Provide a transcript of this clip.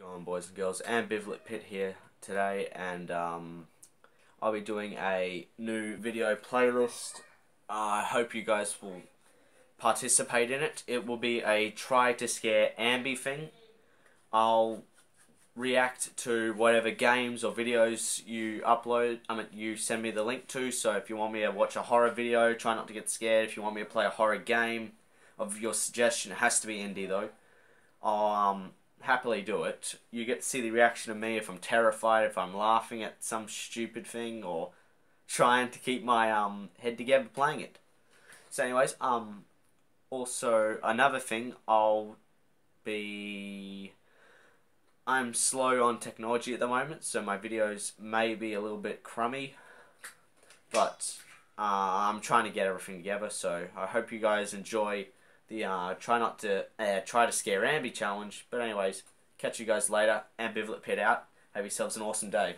going boys and girls. Ambivalent Pit here today and um, I'll be doing a new video playlist. I hope you guys will participate in it. It will be a try to scare ambi thing. I'll react to whatever games or videos you upload I mean you send me the link to. So if you want me to watch a horror video try not to get scared. If you want me to play a horror game of your suggestion it has to be indie though. Um, happily do it. You get to see the reaction of me if I'm terrified, if I'm laughing at some stupid thing, or trying to keep my um, head together playing it. So, anyways, um, also another thing, I'll be. I'm slow on technology at the moment, so my videos may be a little bit crummy, but uh, I'm trying to get everything together. So I hope you guys enjoy the uh, try not to uh, try to scare Ambi challenge. But anyways, catch you guys later. Ambivalent Pit out. Have yourselves an awesome day.